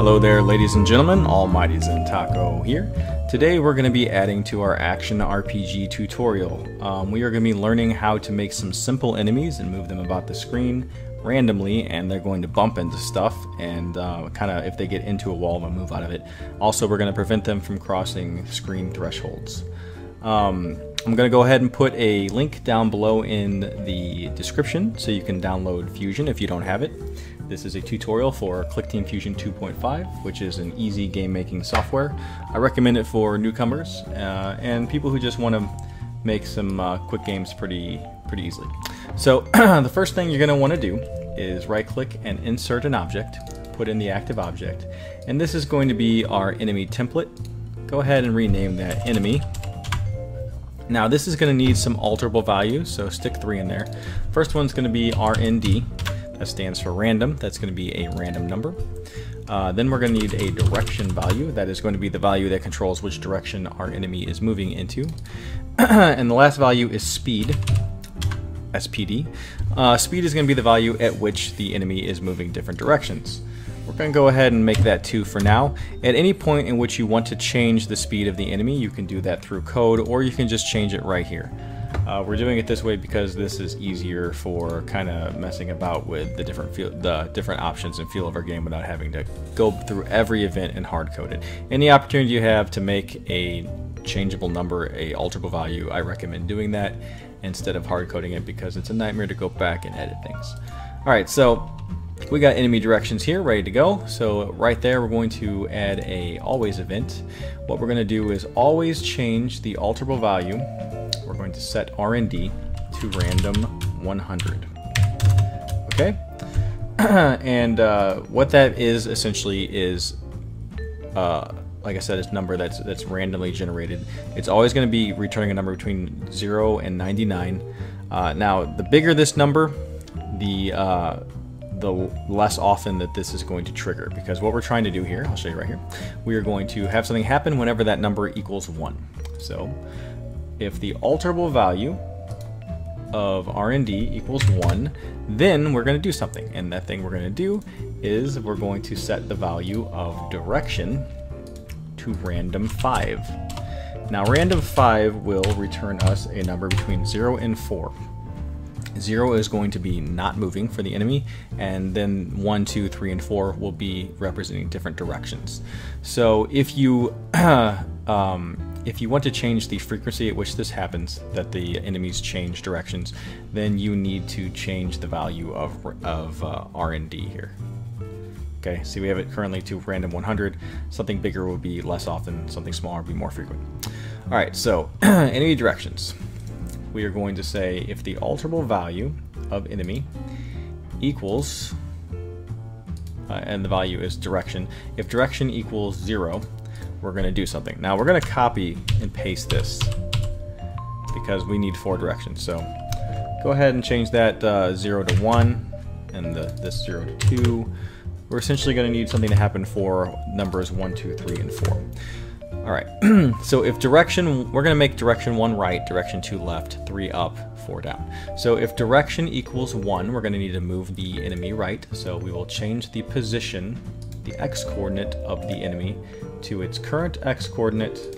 Hello there, ladies and gentlemen. Almighty Zentaco here. Today we're going to be adding to our action RPG tutorial. Um, we are going to be learning how to make some simple enemies and move them about the screen randomly, and they're going to bump into stuff and uh, kind of, if they get into a wall, they'll move out of it. Also, we're going to prevent them from crossing screen thresholds. Um, I'm going to go ahead and put a link down below in the description so you can download Fusion if you don't have it. This is a tutorial for Clickteam Fusion 2.5, which is an easy game making software. I recommend it for newcomers uh, and people who just want to make some uh, quick games pretty pretty easily. So the first thing you're going to want to do is right click and insert an object, put in the active object, and this is going to be our enemy template. Go ahead and rename that enemy. Now this is going to need some alterable values, so stick three in there. First one's going to be RND, that stands for random. That's going to be a random number. Uh, then we're going to need a direction value. That is going to be the value that controls which direction our enemy is moving into. and the last value is speed, SPD. Uh, speed is going to be the value at which the enemy is moving different directions. We're going to go ahead and make that 2 for now. At any point in which you want to change the speed of the enemy, you can do that through code, or you can just change it right here. Uh, we're doing it this way because this is easier for kind of messing about with the different feel, the different options and feel of our game without having to go through every event and hard code it. Any opportunity you have to make a changeable number a alterable value, I recommend doing that instead of hard coding it because it's a nightmare to go back and edit things. All right, so we got enemy directions here ready to go. So right there, we're going to add a always event. What we're going to do is always change the alterable value we're going to set RND to random 100. Okay? and uh, what that is essentially is, uh, like I said, it's number that's that's randomly generated. It's always going to be returning a number between 0 and 99. Uh, now, the bigger this number, the uh, the less often that this is going to trigger because what we're trying to do here, I'll show you right here, we are going to have something happen whenever that number equals 1. So if the alterable value of RND equals 1, then we're going to do something. And that thing we're going to do is we're going to set the value of direction to random 5. Now random 5 will return us a number between 0 and 4. 0 is going to be not moving for the enemy, and then 1, 2, 3, and 4 will be representing different directions. So if you um, if you want to change the frequency at which this happens, that the enemies change directions, then you need to change the value of, of uh, RND here. Okay, see we have it currently to random 100. Something bigger would be less often, something smaller would be more frequent. Alright, so enemy directions. We are going to say if the alterable value of enemy equals, uh, and the value is direction, if direction equals 0, we're going to do something. Now we're going to copy and paste this because we need four directions. So go ahead and change that uh, 0 to 1 and the, this 0 to 2. We're essentially going to need something to happen for numbers 1, 2, 3, and 4. Alright, so if direction, we're going to make direction 1 right, direction 2 left, 3 up, 4 down. So if direction equals 1, we're going to need to move the enemy right. So we will change the position, the x coordinate of the enemy to its current x coordinate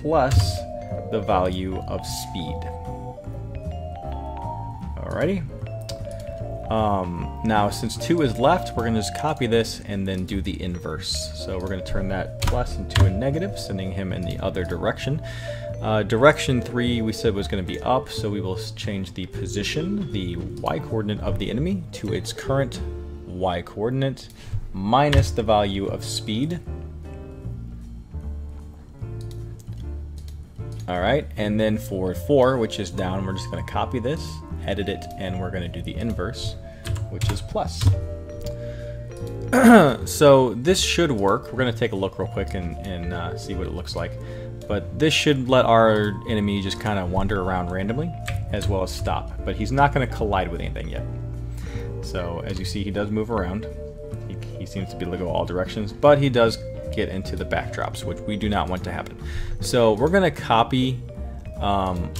plus the value of speed. Alrighty. Um, now, since 2 is left, we're going to just copy this and then do the inverse. So we're going to turn that plus into a negative, sending him in the other direction. Uh, direction 3 we said was going to be up, so we will change the position, the y-coordinate of the enemy, to its current y-coordinate minus the value of speed. All right, and then for four, which is down, we're just gonna copy this, edit it, and we're gonna do the inverse, which is plus. so this should work. We're gonna take a look real quick and, and uh, see what it looks like. But this should let our enemy just kind of wander around randomly, as well as stop. But he's not gonna collide with anything yet. So as you see, he does move around. He, he he seems to be able to go all directions, but he does get into the backdrops, which we do not want to happen. So we're going to copy, um,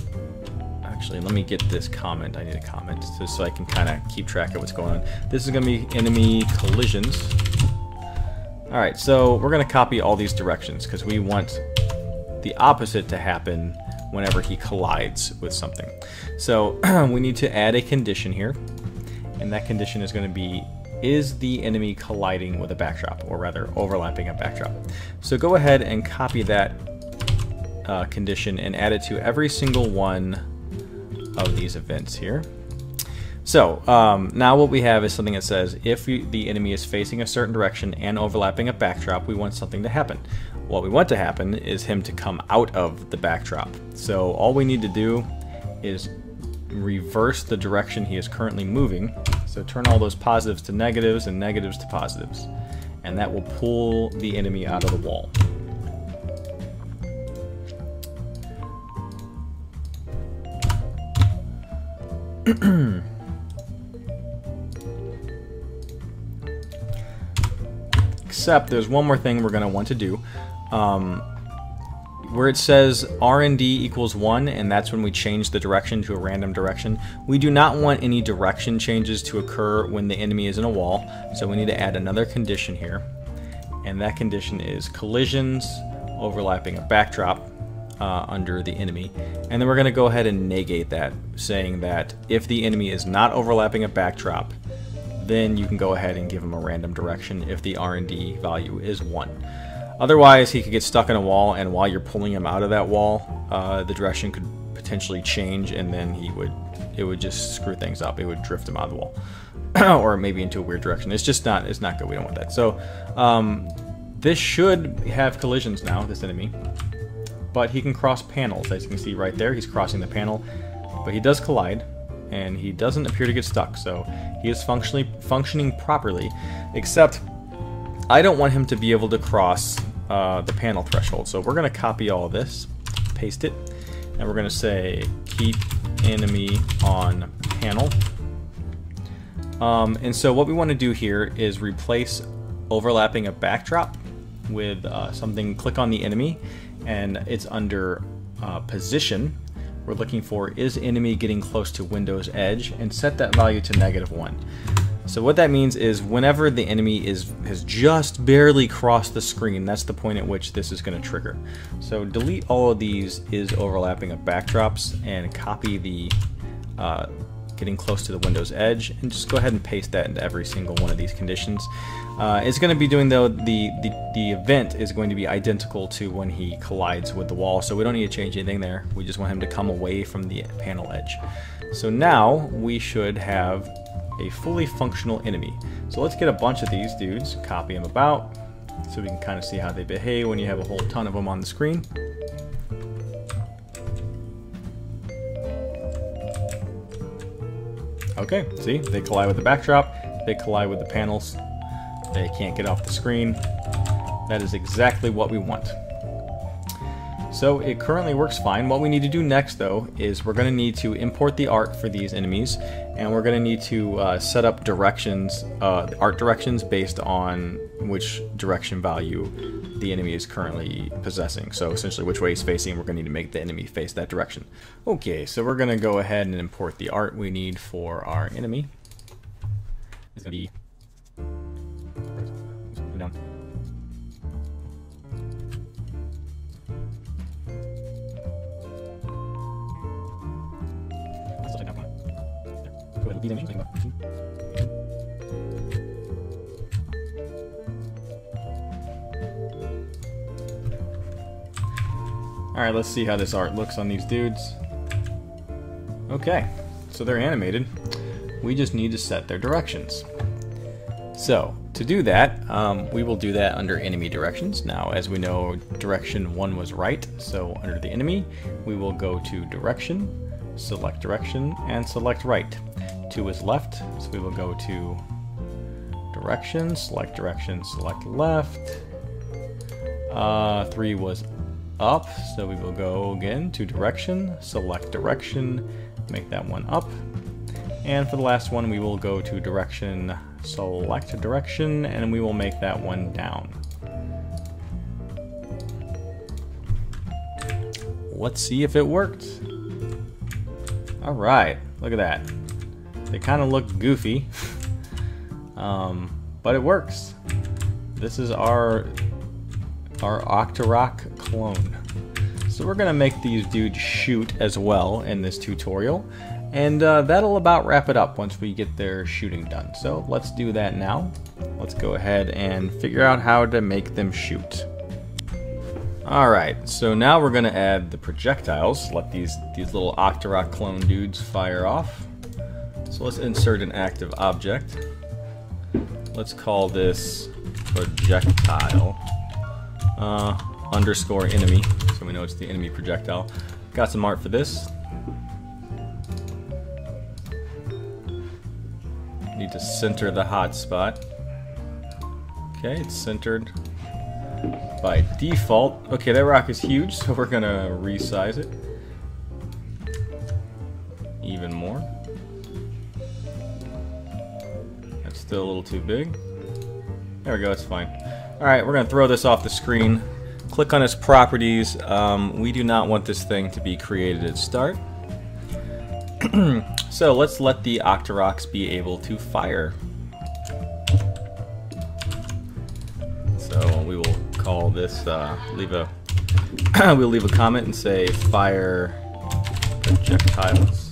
actually, let me get this comment. I need a comment just so I can kind of keep track of what's going on. This is going to be enemy collisions. All right, so we're going to copy all these directions because we want the opposite to happen whenever he collides with something. So we need to add a condition here, and that condition is going to be is the enemy colliding with a backdrop, or rather overlapping a backdrop. So go ahead and copy that uh, condition and add it to every single one of these events here. So um, now what we have is something that says if we, the enemy is facing a certain direction and overlapping a backdrop, we want something to happen. What we want to happen is him to come out of the backdrop. So all we need to do is reverse the direction he is currently moving. So turn all those positives to negatives and negatives to positives. And that will pull the enemy out of the wall. Except there's one more thing we're going to want to do. Um, where it says RND equals 1, and that's when we change the direction to a random direction, we do not want any direction changes to occur when the enemy is in a wall, so we need to add another condition here. And that condition is collisions overlapping a backdrop uh, under the enemy. And then we're going to go ahead and negate that, saying that if the enemy is not overlapping a backdrop, then you can go ahead and give him a random direction if the RND value is 1. Otherwise, he could get stuck in a wall, and while you're pulling him out of that wall, uh, the direction could potentially change, and then he would it would just screw things up. It would drift him out of the wall, or maybe into a weird direction. It's just not it's not good. We don't want that. So um, this should have collisions now. This enemy, but he can cross panels, as you can see right there. He's crossing the panel, but he does collide, and he doesn't appear to get stuck. So he is functionally functioning properly, except I don't want him to be able to cross uh, the panel threshold. So we're going to copy all this, paste it, and we're going to say keep enemy on panel. Um, and so what we want to do here is replace overlapping a backdrop with uh, something, click on the enemy, and it's under uh, position. We're looking for is enemy getting close to Windows Edge, and set that value to negative 1. So what that means is whenever the enemy is has just barely crossed the screen, that's the point at which this is going to trigger. So delete all of these is overlapping of backdrops and copy the uh, getting close to the Windows Edge and just go ahead and paste that into every single one of these conditions. Uh, it's going to be doing though the, the the event is going to be identical to when he collides with the wall, so we don't need to change anything there. We just want him to come away from the panel edge. So now we should have a fully functional enemy. So let's get a bunch of these dudes, copy them about, so we can kind of see how they behave when you have a whole ton of them on the screen. Okay, see, they collide with the backdrop, they collide with the panels, they can't get off the screen. That is exactly what we want. So it currently works fine. What we need to do next though is we're going to need to import the art for these enemies and we're going to need to uh, set up directions, uh, art directions based on which direction value the enemy is currently possessing. So essentially which way he's facing, we're going to need to make the enemy face that direction. Okay, so we're going to go ahead and import the art we need for our enemy. It's going to be Alright, let's see how this art looks on these dudes. Okay, so they're animated. We just need to set their directions. So, to do that, um, we will do that under enemy directions. Now, as we know, direction 1 was right, so under the enemy, we will go to direction, select direction, and select right. 2 is left, so we will go to direction, select direction, select left. Uh, 3 was up, so we will go again to direction, select direction, make that one up. And for the last one, we will go to direction, select direction, and we will make that one down. Let's see if it worked. Alright, look at that. They kind of look goofy, um, but it works. This is our, our Octorok clone. So we're going to make these dudes shoot as well in this tutorial. And uh, that'll about wrap it up once we get their shooting done. So let's do that now. Let's go ahead and figure out how to make them shoot. Alright, so now we're going to add the projectiles. Let these, these little Octorok clone dudes fire off. So let's insert an active object. Let's call this projectile uh, underscore enemy, so we know it's the enemy projectile. Got some art for this. Need to center the hotspot. Okay, it's centered by default. Okay, that rock is huge, so we're gonna resize it even more. That's still a little too big. There we go, it's fine. Alright, we're gonna throw this off the screen. Click on its properties. Um, we do not want this thing to be created at start. so let's let the Octoroks be able to fire. So we will call this, uh, leave a, we'll leave a comment and say fire projectiles.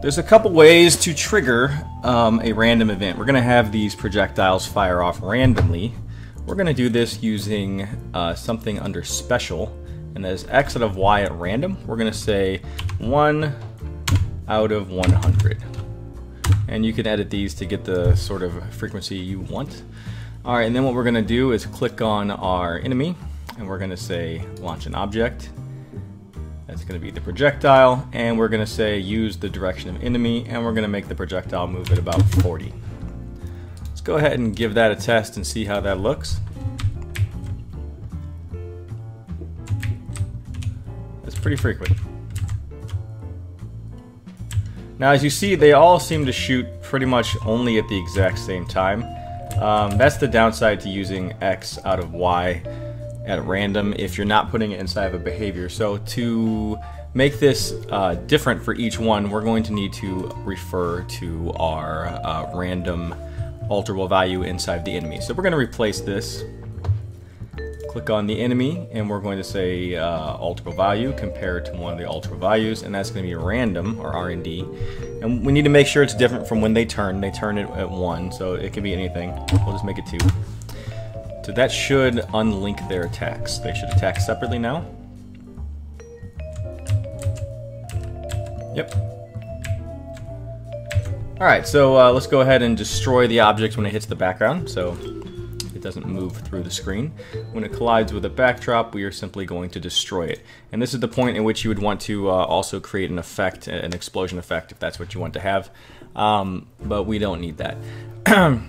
There's a couple ways to trigger um, a random event. We're going to have these projectiles fire off randomly. We're going to do this using uh, something under special, and as x out of y at random, we're going to say 1 out of 100. And you can edit these to get the sort of frequency you want. Alright, and then what we're going to do is click on our enemy, and we're going to say launch an object. That's going to be the projectile, and we're going to say use the direction of enemy, and we're going to make the projectile move at about 40. Let's go ahead and give that a test and see how that looks. That's pretty frequent. Now as you see, they all seem to shoot pretty much only at the exact same time. Um, that's the downside to using X out of Y at random if you're not putting it inside of a behavior. So to make this uh, different for each one, we're going to need to refer to our uh, random alterable value inside the enemy. So we're going to replace this. Click on the enemy, and we're going to say uh, alterable value compared to one of the alterable values, and that's going to be random or RND. And we need to make sure it's different from when they turn. They turn it at one, so it can be anything. We'll just make it two. So that should unlink their attacks. They should attack separately now. Yep. Alright, so uh, let's go ahead and destroy the object when it hits the background, so it doesn't move through the screen. When it collides with a backdrop, we are simply going to destroy it. And this is the point in which you would want to uh, also create an effect, an explosion effect, if that's what you want to have. Um, but we don't need that.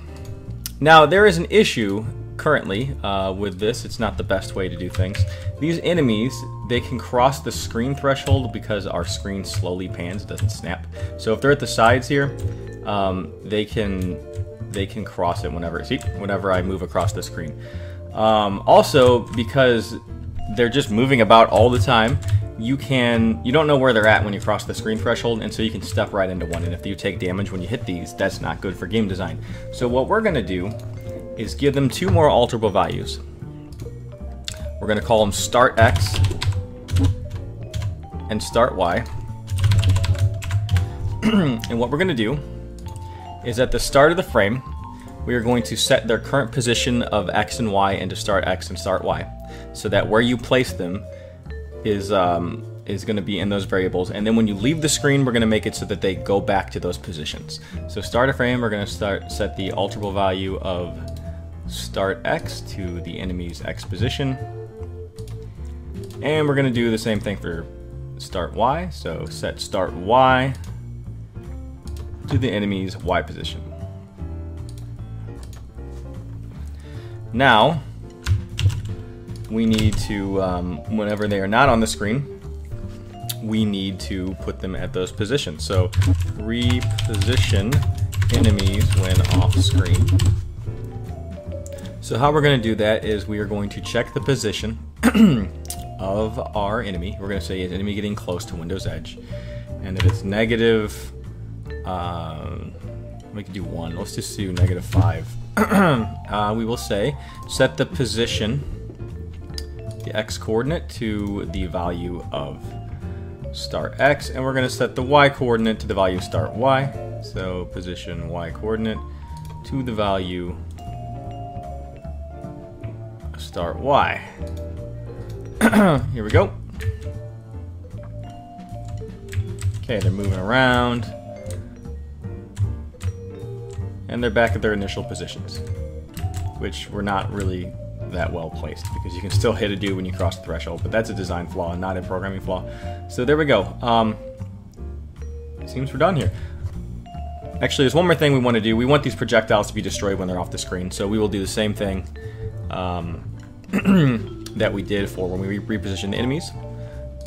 now, there is an issue currently uh, with this. It's not the best way to do things. These enemies, they can cross the screen threshold because our screen slowly pans, it doesn't snap. So if they're at the sides here, um, they can they can cross it whenever see whenever I move across the screen. Um, also, because they're just moving about all the time, you can you don't know where they're at when you cross the screen threshold, and so you can step right into one. And if you take damage when you hit these, that's not good for game design. So what we're gonna do is give them two more alterable values. We're going to call them start x and start y. and what we're going to do is at the start of the frame, we are going to set their current position of x and y into start x and start y, so that where you place them is um, is going to be in those variables. And then when you leave the screen, we're going to make it so that they go back to those positions. So start a frame, we're going to start set the alterable value of start X to the enemy's X position. And we're going to do the same thing for start Y. So set start Y to the enemy's Y position. Now, we need to, um, whenever they are not on the screen, we need to put them at those positions. So reposition enemies when off screen. So how we're going to do that is we are going to check the position of our enemy. We're going to say is enemy getting close to Windows Edge. And if it's negative, um, we can do one. Let's just do negative five. uh, we will say set the position, the x coordinate to the value of start x, and we're going to set the y coordinate to the value of start y. So position y coordinate to the value of start y. Here we go. Okay, they're moving around. And they're back at their initial positions, which were not really that well placed because you can still hit a dude when you cross the threshold, but that's a design flaw, not a programming flaw. So there we go. Um, seems we're done here. Actually, there's one more thing we want to do. We want these projectiles to be destroyed when they're off the screen, so we will do the same thing um, that we did for when we reposition the enemies.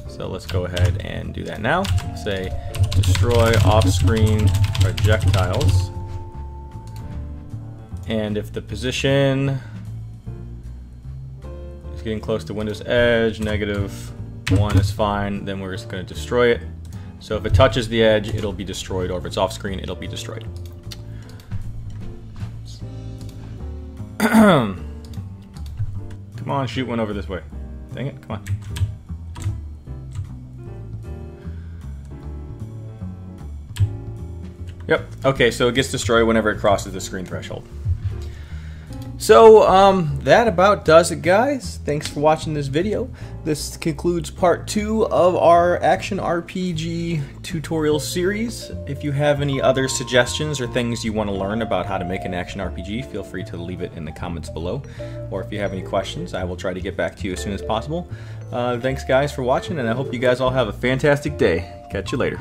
So let's go ahead and do that now. Say destroy off-screen projectiles. And if the position is getting close to Windows Edge, negative 1 is fine, then we're just going to destroy it. So if it touches the edge, it'll be destroyed, or if it's off screen, it'll be destroyed. Come on, shoot one over this way. Dang it, come on. Yep, okay, so it gets destroyed whenever it crosses the screen threshold. So, um, that about does it, guys. Thanks for watching this video. This concludes part two of our Action RPG tutorial series. If you have any other suggestions or things you want to learn about how to make an Action RPG, feel free to leave it in the comments below. Or if you have any questions, I will try to get back to you as soon as possible. Uh, thanks, guys, for watching, and I hope you guys all have a fantastic day. Catch you later.